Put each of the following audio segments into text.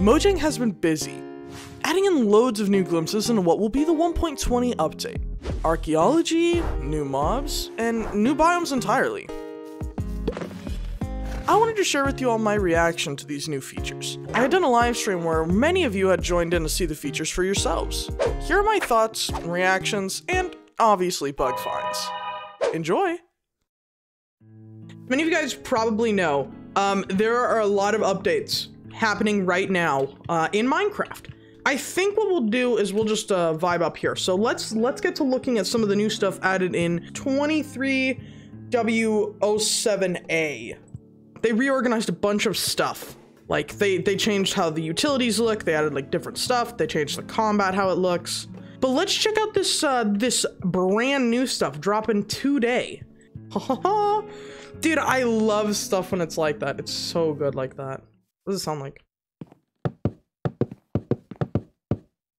Mojang has been busy, adding in loads of new glimpses into what will be the 1.20 update. Archaeology, new mobs, and new biomes entirely. I wanted to share with you all my reaction to these new features. I had done a live stream where many of you had joined in to see the features for yourselves. Here are my thoughts, reactions, and obviously bug finds. Enjoy! Many of you guys probably know um, there are a lot of updates happening right now uh, in Minecraft. I think what we'll do is we'll just uh, vibe up here. So let's let's get to looking at some of the new stuff added in 23W07A. They reorganized a bunch of stuff. Like they they changed how the utilities look. They added like different stuff. They changed the combat how it looks. But let's check out this uh, this brand new stuff dropping today. Dude, I love stuff when it's like that. It's so good like that. What does it sound like?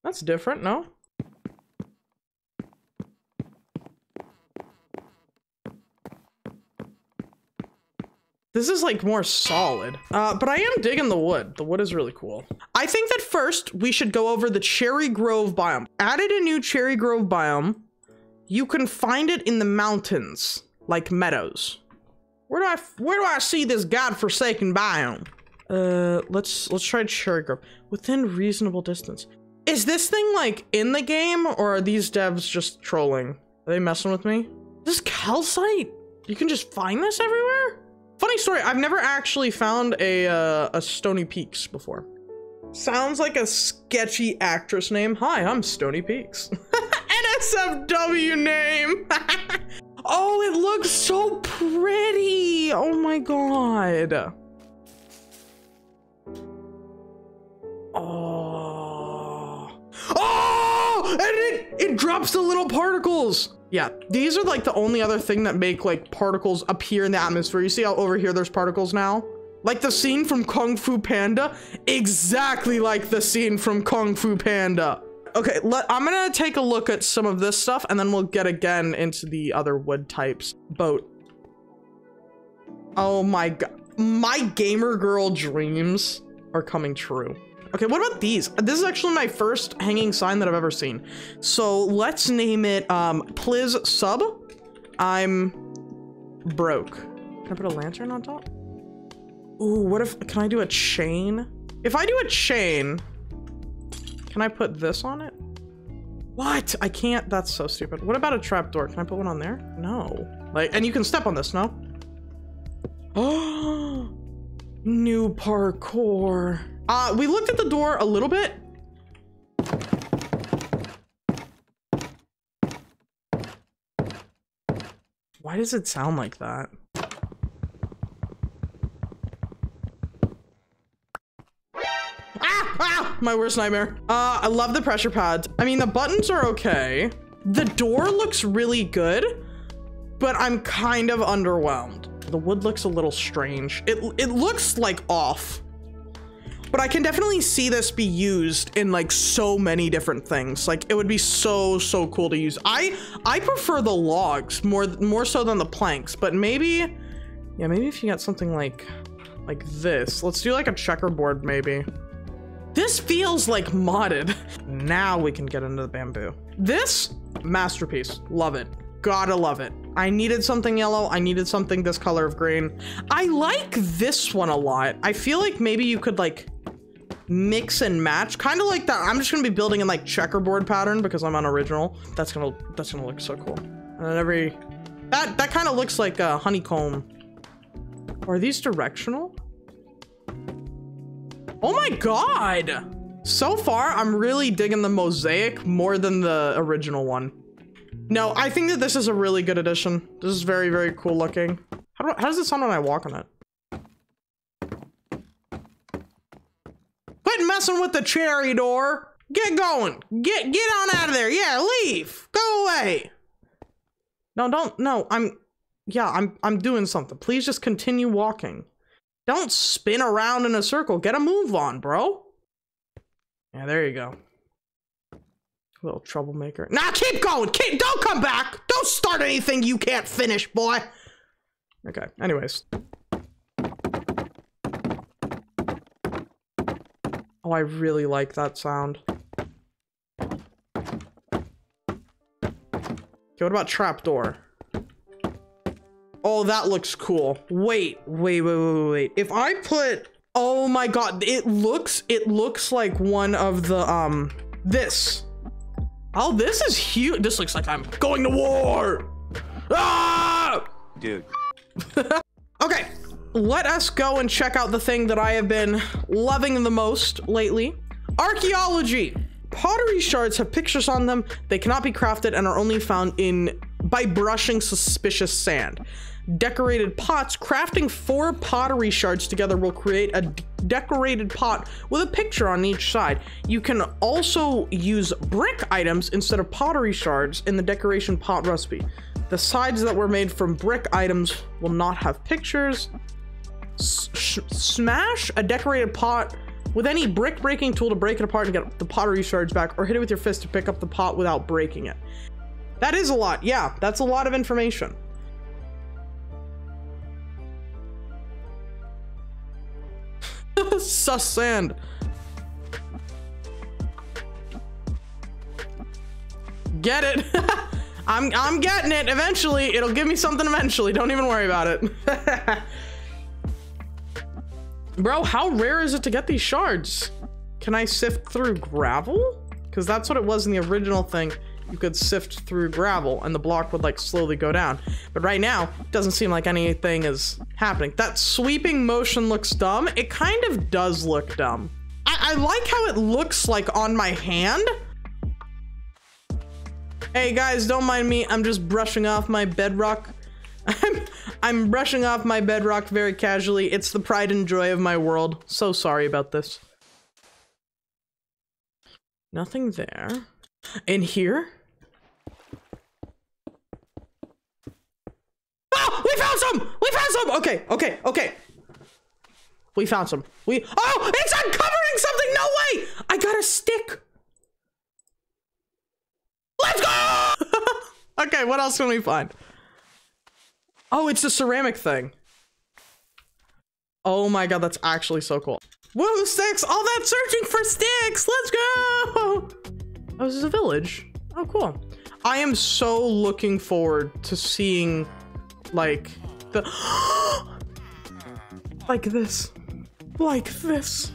That's different, no? This is like more solid. Uh, but I am digging the wood. The wood is really cool. I think that first we should go over the Cherry Grove biome. Added a new Cherry Grove biome. You can find it in the mountains, like meadows. Where do I where do I see this godforsaken biome? Uh, let's let's try Cherry Grove within reasonable distance. Is this thing like in the game or are these devs just trolling? Are they messing with me? This calcite? You can just find this everywhere? Funny story, I've never actually found a uh, a Stony Peaks before. Sounds like a sketchy actress name. Hi, I'm Stony Peaks. NSFW name. oh, it looks so pretty. Oh my god. Oh. Oh! And it, it drops the little particles. Yeah, these are like the only other thing that make like particles appear in the atmosphere. You see how over here there's particles now? Like the scene from Kung Fu Panda? Exactly like the scene from Kung Fu Panda. Okay, let, I'm gonna take a look at some of this stuff and then we'll get again into the other wood types. Boat. Oh my god. My gamer girl dreams are coming true. Okay, what about these? This is actually my first hanging sign that I've ever seen. So let's name it um, Pliz Sub. I'm broke. Can I put a lantern on top? Ooh, what if, can I do a chain? If I do a chain, can I put this on it? What? I can't, that's so stupid. What about a trapdoor? Can I put one on there? No. Like, and you can step on this, no? Oh, new parkour. Uh, we looked at the door a little bit. Why does it sound like that? Ah! Ah! My worst nightmare. Uh, I love the pressure pads. I mean, the buttons are okay. The door looks really good, but I'm kind of underwhelmed. The wood looks a little strange. It, it looks like off. But I can definitely see this be used in like so many different things. Like it would be so, so cool to use. I I prefer the logs more more so than the planks, but maybe, yeah, maybe if you got something like like this. Let's do like a checkerboard maybe. This feels like modded. Now we can get into the bamboo. This, masterpiece. Love it. Gotta love it. I needed something yellow. I needed something this color of green. I like this one a lot. I feel like maybe you could like mix and match. Kind of like that. I'm just gonna be building in like checkerboard pattern because I'm unoriginal. That's gonna that's gonna look so cool. And then every that that kind of looks like a honeycomb. Are these directional? Oh my god! So far, I'm really digging the mosaic more than the original one. No, I think that this is a really good addition. This is very, very cool looking. How, do, how does it sound when I walk on it? Messing with the cherry door. Get going. Get get on out of there. Yeah, leave. Go away. No, don't. No, I'm. Yeah, I'm. I'm doing something. Please just continue walking. Don't spin around in a circle. Get a move on, bro. Yeah, there you go. Little troublemaker. Nah, keep going. Keep. Don't come back. Don't start anything you can't finish, boy. Okay. Anyways. Oh, I really like that sound. Okay, what about trapdoor? Oh, that looks cool. Wait, wait, wait, wait, wait. If I put, oh my God, it looks, it looks like one of the, um, this. Oh, this is huge. This looks like I'm going to war. Ah! Dude. let us go and check out the thing that I have been loving the most lately. Archaeology. Pottery shards have pictures on them. They cannot be crafted and are only found in by brushing suspicious sand. Decorated pots. Crafting four pottery shards together will create a decorated pot with a picture on each side. You can also use brick items instead of pottery shards in the decoration pot recipe. The sides that were made from brick items will not have pictures. Smash a decorated pot with any brick breaking tool to break it apart and get the pottery shards back, or hit it with your fist to pick up the pot without breaking it. That is a lot. Yeah, that's a lot of information. Sus sand. Get it. I'm I'm getting it eventually. It'll give me something eventually. Don't even worry about it. Bro, how rare is it to get these shards? Can I sift through gravel? Because that's what it was in the original thing. You could sift through gravel and the block would like slowly go down. But right now, it doesn't seem like anything is happening. That sweeping motion looks dumb. It kind of does look dumb. I, I like how it looks like on my hand. Hey guys, don't mind me. I'm just brushing off my bedrock I'm, I'm brushing off my bedrock very casually. It's the pride and joy of my world. So sorry about this. Nothing there. In here? Oh, we found some! We found some! Okay, okay, okay. We found some. We- Oh, it's uncovering something! No way! I got a stick! Let's go! okay, what else can we find? Oh, it's a ceramic thing. Oh my god, that's actually so cool. Whoa, sticks! All that searching for sticks! Let's go! Oh, this is a village. Oh, cool. I am so looking forward to seeing, like, the... like this. Like this.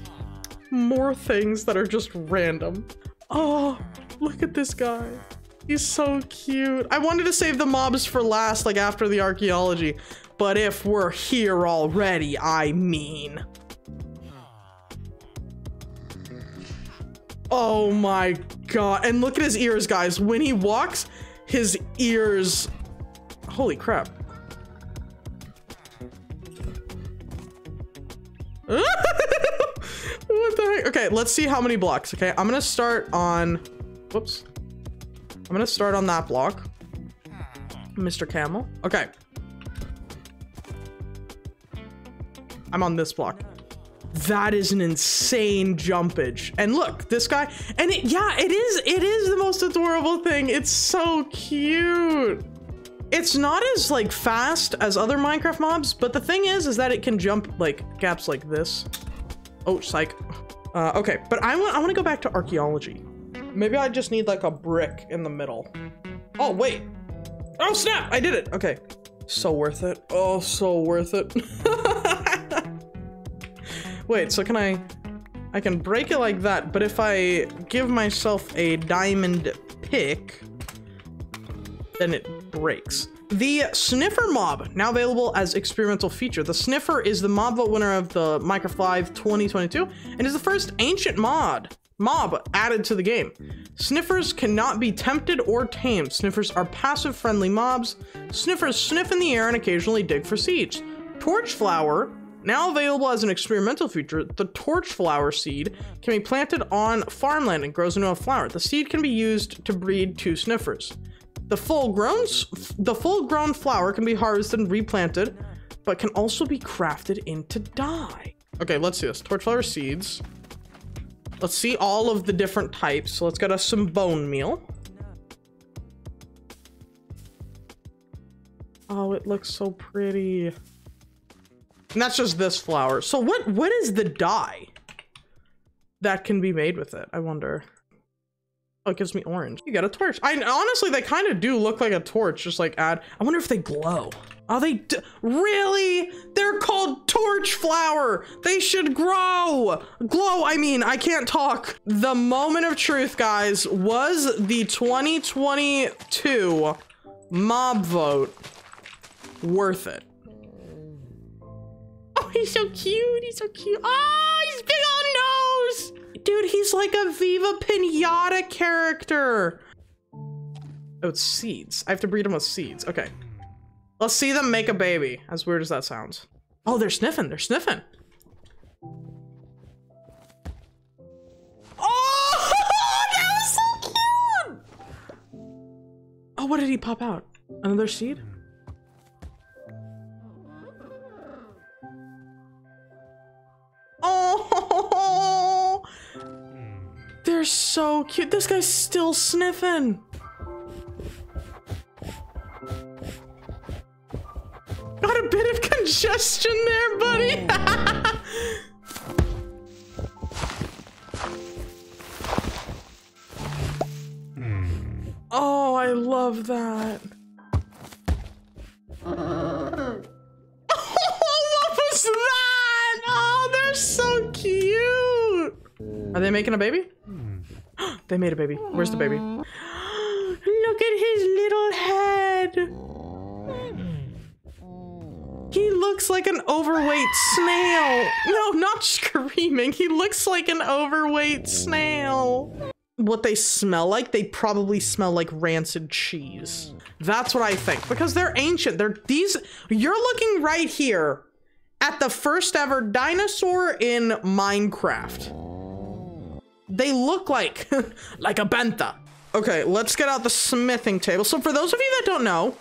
More things that are just random. Oh, look at this guy. He's so cute. I wanted to save the mobs for last, like after the archaeology. But if we're here already, I mean. Oh my god. And look at his ears, guys. When he walks, his ears... Holy crap. what the heck? Okay, let's see how many blocks, okay? I'm gonna start on... Whoops. I'm gonna start on that block. Mr. Camel. Okay. I'm on this block. That is an insane jumpage. And look, this guy, and it, yeah, it is, it is the most adorable thing. It's so cute. It's not as like fast as other Minecraft mobs, but the thing is, is that it can jump like gaps like this. Oh, psych. Uh, okay, but I want, I want to go back to archaeology. Maybe I just need like a brick in the middle. Oh, wait. Oh, snap. I did it. Okay. So worth it. Oh, so worth it. wait, so can I... I can break it like that, but if I give myself a diamond pick, then it breaks. The Sniffer mob, now available as experimental feature. The Sniffer is the mob vote winner of the Minecraft Live 2022 and is the first ancient mod mob added to the game. Sniffers cannot be tempted or tamed. Sniffers are passive friendly mobs. Sniffers sniff in the air and occasionally dig for seeds. Torch flower, now available as an experimental feature, the torch flower seed can be planted on farmland and grows into a flower. The seed can be used to breed two sniffers. The full grown the full grown flower can be harvested and replanted, but can also be crafted into dye. Okay, let's see this. Torch flower seeds. Let's see all of the different types. So let's get us some bone meal. Oh, it looks so pretty. And that's just this flower. So what what is the dye? that can be made with it? I wonder. Oh, it gives me orange. You got a torch. I honestly, they kind of do look like a torch. Just like add. I wonder if they glow. Are they really? They're called torch flower. They should grow. Glow. I mean, I can't talk. The moment of truth, guys, was the 2022 mob vote worth it? Oh, he's so cute. He's so cute. Oh, he's big on nose. Dude, he's like a Viva Pinata character. Oh, it's seeds. I have to breed them with seeds. Okay. Let's see them make a baby. As weird as that sounds. Oh, they're sniffing. They're sniffing. Oh, that was so cute. Oh, what did he pop out? Another seed? Oh, they're so cute. This guy's still sniffing. Bit of congestion there, buddy. oh, I love that. Oh, what was that? Oh, they're so cute. Are they making a baby? they made a baby. Where's the baby? Look at his little head. Mm. He looks like an overweight snail. No, not screaming. He looks like an overweight snail. What they smell like, they probably smell like rancid cheese. That's what I think because they're ancient. They're these, you're looking right here at the first ever dinosaur in Minecraft. They look like, like a bentha. Okay, let's get out the smithing table. So for those of you that don't know,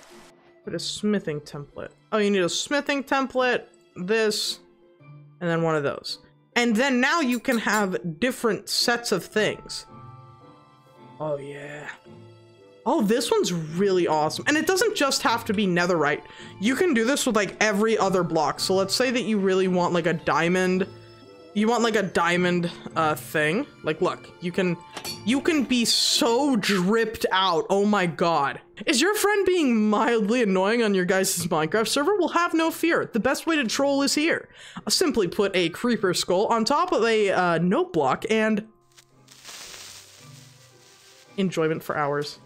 but a smithing template? Oh, you need a smithing template, this, and then one of those. And then now you can have different sets of things. Oh yeah. Oh, this one's really awesome. And it doesn't just have to be netherite. You can do this with like every other block. So let's say that you really want like a diamond. You want like a diamond uh, thing. Like, look, you can, you can be so dripped out. Oh my God. Is your friend being mildly annoying on your guys' Minecraft server? Well, have no fear. The best way to troll is here. I'll simply put a creeper skull on top of a uh, note block and enjoyment for hours.